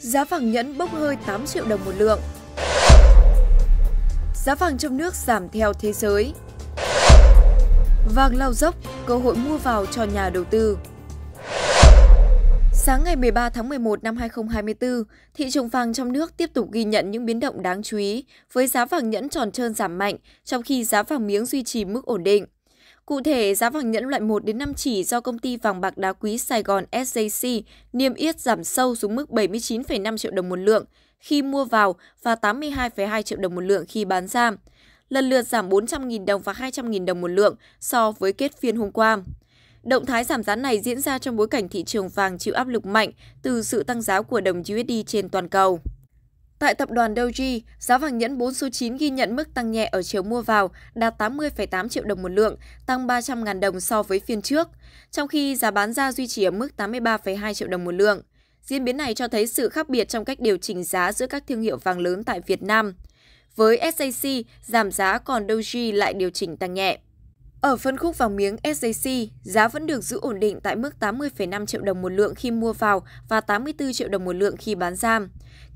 Giá vàng nhẫn bốc hơi 8 triệu đồng một lượng. Giá vàng trong nước giảm theo thế giới. Vàng lao dốc, cơ hội mua vào cho nhà đầu tư. Sáng ngày 13 tháng 11 năm 2024, thị trường vàng trong nước tiếp tục ghi nhận những biến động đáng chú ý với giá vàng nhẫn tròn trơn giảm mạnh, trong khi giá vàng miếng duy trì mức ổn định. Cụ thể, giá vàng nhẫn loại 1 đến 5 chỉ do công ty vàng bạc đá quý Sài Gòn SJC niêm yết giảm sâu xuống mức 79,5 triệu đồng một lượng khi mua vào và 82,2 triệu đồng một lượng khi bán ra, lần lượt giảm 400.000 đồng và 200.000 đồng một lượng so với kết phiên hôm qua. Động thái giảm giá này diễn ra trong bối cảnh thị trường vàng chịu áp lực mạnh từ sự tăng giá của đồng USD trên toàn cầu. Tại tập đoàn Doji, giá vàng nhẫn 4 số 9 ghi nhận mức tăng nhẹ ở chiều mua vào, đạt 80,8 triệu đồng một lượng, tăng 300.000 đồng so với phiên trước, trong khi giá bán ra duy trì ở mức 83,2 triệu đồng một lượng. Diễn biến này cho thấy sự khác biệt trong cách điều chỉnh giá giữa các thương hiệu vàng lớn tại Việt Nam. Với SJC, giảm giá còn Doji lại điều chỉnh tăng nhẹ. Ở phân khúc vàng miếng SJC, giá vẫn được giữ ổn định tại mức 80,5 triệu đồng một lượng khi mua vào và 84 triệu đồng một lượng khi bán ra.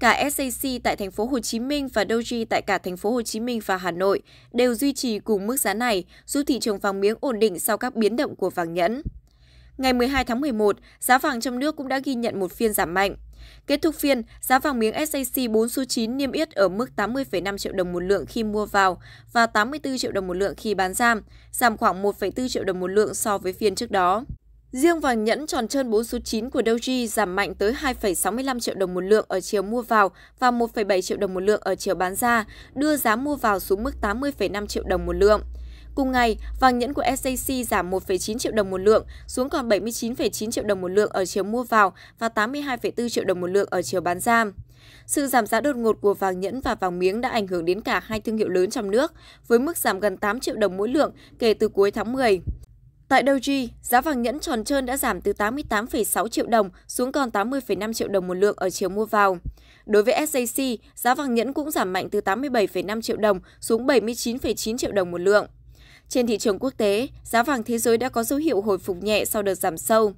Cả SJC tại thành phố Hồ Chí Minh và Doji tại cả thành phố Hồ Chí Minh và Hà Nội đều duy trì cùng mức giá này, giúp thị trường vàng miếng ổn định sau các biến động của vàng nhẫn. Ngày 12 tháng 11, giá vàng trong nước cũng đã ghi nhận một phiên giảm mạnh. Kết thúc phiên, giá vàng miếng SJC 4 số 9 niêm yết ở mức 80,5 triệu đồng một lượng khi mua vào và 84 triệu đồng một lượng khi bán ra, giảm khoảng 1,4 triệu đồng một lượng so với phiên trước đó. Riêng vàng nhẫn tròn trơn 4 số 9 của Doji giảm mạnh tới 2,65 triệu đồng một lượng ở chiều mua vào và 1,7 triệu đồng một lượng ở chiều bán ra, đưa giá mua vào xuống mức 80,5 triệu đồng một lượng. Cùng ngày, vàng nhẫn của SJC giảm 1,9 triệu đồng một lượng xuống còn 79,9 triệu đồng một lượng ở chiều mua vào và 82,4 triệu đồng một lượng ở chiều bán ra. Sự giảm giá đột ngột của vàng nhẫn và vàng miếng đã ảnh hưởng đến cả hai thương hiệu lớn trong nước, với mức giảm gần 8 triệu đồng mỗi lượng kể từ cuối tháng 10. Tại Doji, giá vàng nhẫn tròn trơn đã giảm từ 88,6 triệu đồng xuống còn 80,5 triệu đồng một lượng ở chiều mua vào. Đối với SJC, giá vàng nhẫn cũng giảm mạnh từ 87,5 triệu đồng xuống 79,9 triệu đồng một lượng. Trên thị trường quốc tế, giá vàng thế giới đã có dấu hiệu hồi phục nhẹ sau đợt giảm sâu.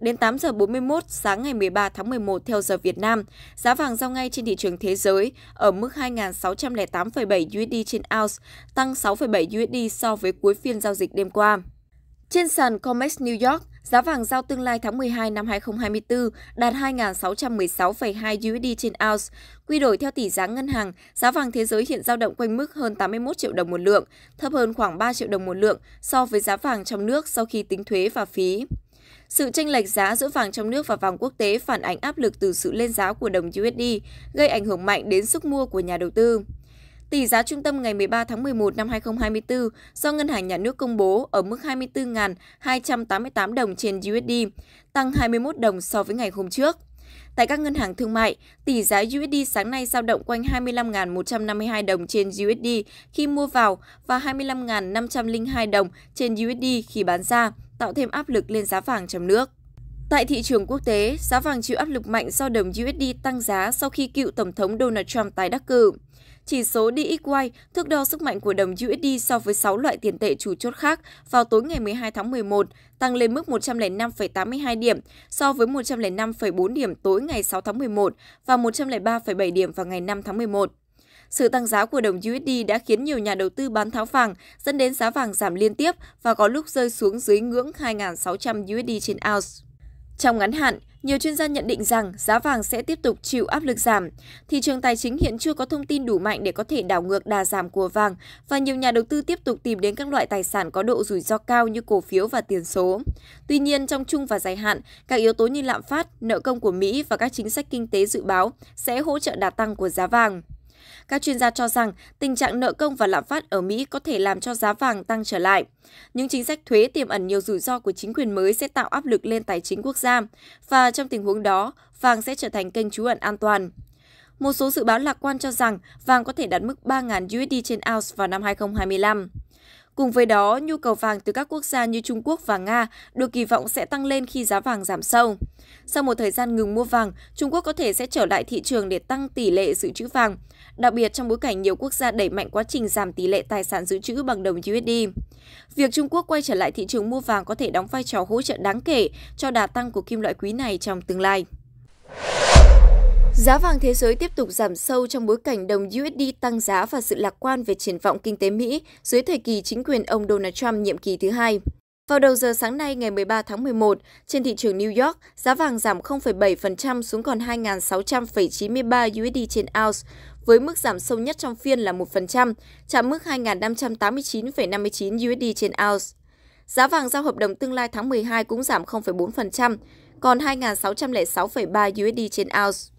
Đến 8 giờ 41 sáng ngày 13 tháng 11 theo giờ Việt Nam, giá vàng giao ngay trên thị trường thế giới ở mức 2.608,7 USD trên ounce, tăng 6,7 USD so với cuối phiên giao dịch đêm qua. Trên sàn COMEX New York, giá vàng giao tương lai tháng 12 năm 2024 đạt 2.616,2 USD trên ounce. Quy đổi theo tỷ giá ngân hàng, giá vàng thế giới hiện dao động quanh mức hơn 81 triệu đồng một lượng, thấp hơn khoảng 3 triệu đồng một lượng so với giá vàng trong nước sau khi tính thuế và phí. Sự tranh lệch giá giữa vàng trong nước và vàng quốc tế phản ánh áp lực từ sự lên giá của đồng USD, gây ảnh hưởng mạnh đến sức mua của nhà đầu tư. Tỷ giá trung tâm ngày 13 tháng 11 năm 2024 do Ngân hàng Nhà nước công bố ở mức 24.288 đồng trên USD, tăng 21 đồng so với ngày hôm trước. Tại các ngân hàng thương mại, tỷ giá USD sáng nay dao động quanh 25.152 đồng trên USD khi mua vào và 25.502 đồng trên USD khi bán ra, tạo thêm áp lực lên giá vàng trong nước. Tại thị trường quốc tế, giá vàng chịu áp lực mạnh do đồng USD tăng giá sau khi cựu Tổng thống Donald Trump tái đắc cử. Chỉ số DXY, thước đo sức mạnh của đồng USD so với 6 loại tiền tệ chủ chốt khác vào tối ngày 12 tháng 11, tăng lên mức 105,82 điểm so với 105,4 điểm tối ngày 6 tháng 11 và 103,7 điểm vào ngày 5 tháng 11. Sự tăng giá của đồng USD đã khiến nhiều nhà đầu tư bán tháo vàng, dẫn đến giá vàng giảm liên tiếp và có lúc rơi xuống dưới ngưỡng 2.600 USD trên ounce. Trong ngắn hạn, nhiều chuyên gia nhận định rằng giá vàng sẽ tiếp tục chịu áp lực giảm. Thị trường tài chính hiện chưa có thông tin đủ mạnh để có thể đảo ngược đà giảm của vàng và nhiều nhà đầu tư tiếp tục tìm đến các loại tài sản có độ rủi ro cao như cổ phiếu và tiền số. Tuy nhiên, trong chung và dài hạn, các yếu tố như lạm phát, nợ công của Mỹ và các chính sách kinh tế dự báo sẽ hỗ trợ đà tăng của giá vàng. Các chuyên gia cho rằng tình trạng nợ công và lạm phát ở Mỹ có thể làm cho giá vàng tăng trở lại. Những chính sách thuế tiềm ẩn nhiều rủi ro của chính quyền mới sẽ tạo áp lực lên tài chính quốc gia và trong tình huống đó, vàng sẽ trở thành kênh trú ẩn an toàn. Một số dự báo lạc quan cho rằng vàng có thể đạt mức 3.000 USD trên ounce vào năm 2025. Cùng với đó, nhu cầu vàng từ các quốc gia như Trung Quốc và Nga được kỳ vọng sẽ tăng lên khi giá vàng giảm sâu. Sau một thời gian ngừng mua vàng, Trung Quốc có thể sẽ trở lại thị trường để tăng tỷ lệ dự trữ vàng, đặc biệt trong bối cảnh nhiều quốc gia đẩy mạnh quá trình giảm tỷ lệ tài sản dự trữ bằng đồng USD. Việc Trung Quốc quay trở lại thị trường mua vàng có thể đóng vai trò hỗ trợ đáng kể cho đà tăng của kim loại quý này trong tương lai. Giá vàng thế giới tiếp tục giảm sâu trong bối cảnh đồng USD tăng giá và sự lạc quan về triển vọng kinh tế Mỹ dưới thời kỳ chính quyền ông Donald Trump nhiệm kỳ thứ hai. Vào đầu giờ sáng nay ngày 13 tháng 11, trên thị trường New York, giá vàng giảm 0,7% xuống còn 2.600,93 USD trên ounce, với mức giảm sâu nhất trong phiên là 1%, chạm mức 2.589,59 USD trên ounce. Giá vàng giao hợp đồng tương lai tháng 12 cũng giảm 0,4%, còn 2.606,3 USD trên ounce.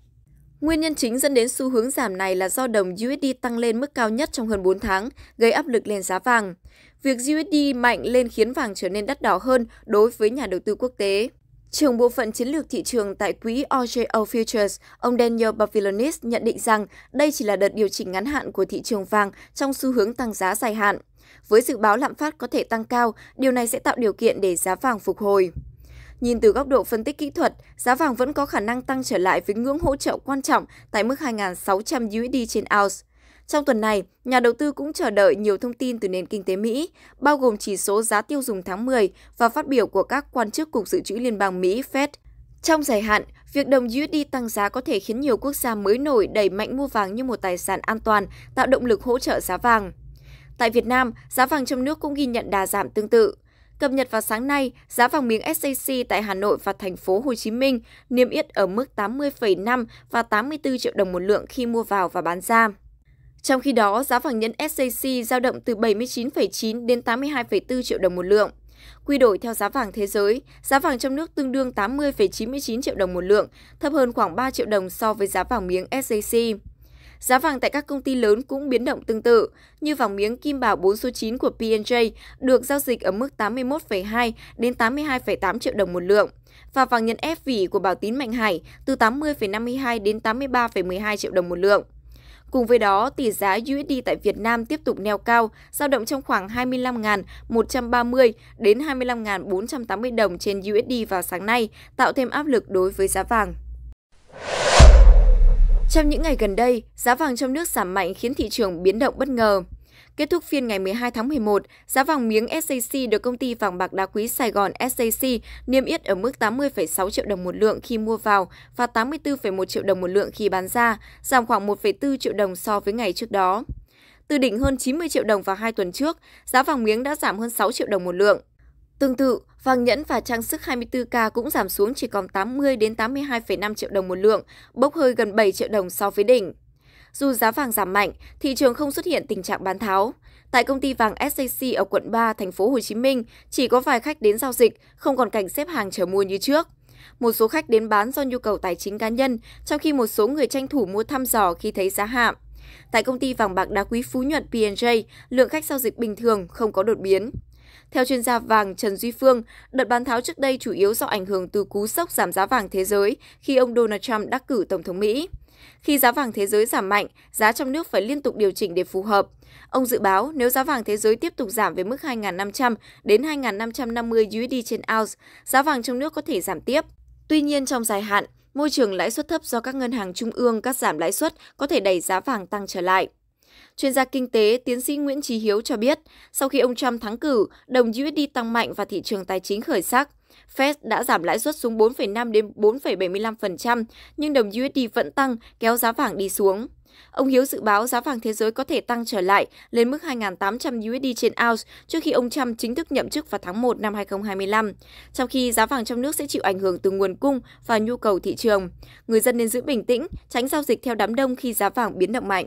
Nguyên nhân chính dẫn đến xu hướng giảm này là do đồng USD tăng lên mức cao nhất trong hơn 4 tháng, gây áp lực lên giá vàng. Việc USD mạnh lên khiến vàng trở nên đắt đỏ hơn đối với nhà đầu tư quốc tế. Trưởng bộ phận chiến lược thị trường tại quỹ OJO Futures, ông Daniel Bavilonis nhận định rằng đây chỉ là đợt điều chỉnh ngắn hạn của thị trường vàng trong xu hướng tăng giá dài hạn. Với dự báo lạm phát có thể tăng cao, điều này sẽ tạo điều kiện để giá vàng phục hồi. Nhìn từ góc độ phân tích kỹ thuật, giá vàng vẫn có khả năng tăng trở lại với ngưỡng hỗ trợ quan trọng tại mức 2.600 USD trên ounce. Trong tuần này, nhà đầu tư cũng chờ đợi nhiều thông tin từ nền kinh tế Mỹ, bao gồm chỉ số giá tiêu dùng tháng 10 và phát biểu của các quan chức Cục Dự trữ Liên bang Mỹ Fed. Trong dài hạn, việc đồng USD tăng giá có thể khiến nhiều quốc gia mới nổi đẩy mạnh mua vàng như một tài sản an toàn, tạo động lực hỗ trợ giá vàng. Tại Việt Nam, giá vàng trong nước cũng ghi nhận đà giảm tương tự. Cập nhật vào sáng nay, giá vàng miếng SJC tại Hà Nội và thành phố Hồ Chí Minh niêm yết ở mức 80,5 và 84 triệu đồng một lượng khi mua vào và bán ra. Trong khi đó, giá vàng nhẫn SJC dao động từ 79,9 đến 82,4 triệu đồng một lượng. Quy đổi theo giá vàng thế giới, giá vàng trong nước tương đương 80,99 triệu đồng một lượng, thấp hơn khoảng 3 triệu đồng so với giá vàng miếng SJC. Giá vàng tại các công ty lớn cũng biến động tương tự, như vàng miếng kim bảo 4 số 9 của P&J được giao dịch ở mức 81,2 đến 82,8 triệu đồng một lượng và vàng nhẫn ép vỉ của Bảo Tín Mạnh Hải từ 80,52 đến 83,12 triệu đồng một lượng. Cùng với đó, tỷ giá USD tại Việt Nam tiếp tục neo cao, dao động trong khoảng 25.130 đến 25.480 đồng trên USD vào sáng nay, tạo thêm áp lực đối với giá vàng. Trong những ngày gần đây, giá vàng trong nước giảm mạnh khiến thị trường biến động bất ngờ. Kết thúc phiên ngày 12 tháng 11, giá vàng miếng SJC được công ty vàng bạc đá quý Sài Gòn SJC niêm yết ở mức 80,6 triệu đồng một lượng khi mua vào và 84,1 triệu đồng một lượng khi bán ra, giảm khoảng 1,4 triệu đồng so với ngày trước đó. Từ đỉnh hơn 90 triệu đồng vào hai tuần trước, giá vàng miếng đã giảm hơn 6 triệu đồng một lượng. Tương tự, vàng nhẫn và trang sức 24K cũng giảm xuống chỉ còn 80 đến 82,5 triệu đồng một lượng, bốc hơi gần 7 triệu đồng so với đỉnh. Dù giá vàng giảm mạnh, thị trường không xuất hiện tình trạng bán tháo. Tại công ty vàng SJC ở quận 3, thành phố Hồ Chí Minh, chỉ có vài khách đến giao dịch, không còn cảnh xếp hàng chờ mua như trước. Một số khách đến bán do nhu cầu tài chính cá nhân, trong khi một số người tranh thủ mua thăm dò khi thấy giá hạ. Tại công ty vàng bạc đá quý Phú Nhuận P&J, lượng khách giao dịch bình thường, không có đột biến. Theo chuyên gia vàng Trần Duy Phương, đợt bán tháo trước đây chủ yếu do ảnh hưởng từ cú sốc giảm giá vàng thế giới khi ông Donald Trump đắc cử Tổng thống Mỹ. Khi giá vàng thế giới giảm mạnh, giá trong nước phải liên tục điều chỉnh để phù hợp. Ông dự báo nếu giá vàng thế giới tiếp tục giảm về mức 2.500 đến 2.550 USD trên ounce, giá vàng trong nước có thể giảm tiếp. Tuy nhiên trong dài hạn, môi trường lãi suất thấp do các ngân hàng trung ương cắt giảm lãi suất có thể đẩy giá vàng tăng trở lại. Chuyên gia kinh tế tiến sĩ Nguyễn Trí Hiếu cho biết, sau khi ông Trump thắng cử, đồng USD tăng mạnh và thị trường tài chính khởi sắc. Fed đã giảm lãi suất xuống 4,5 đến 4,75%, nhưng đồng USD vẫn tăng, kéo giá vàng đi xuống. Ông Hiếu dự báo giá vàng thế giới có thể tăng trở lại lên mức 2.800 USD trên ounce trước khi ông Trump chính thức nhậm chức vào tháng 1 năm 2025, trong khi giá vàng trong nước sẽ chịu ảnh hưởng từ nguồn cung và nhu cầu thị trường. Người dân nên giữ bình tĩnh, tránh giao dịch theo đám đông khi giá vàng biến động mạnh.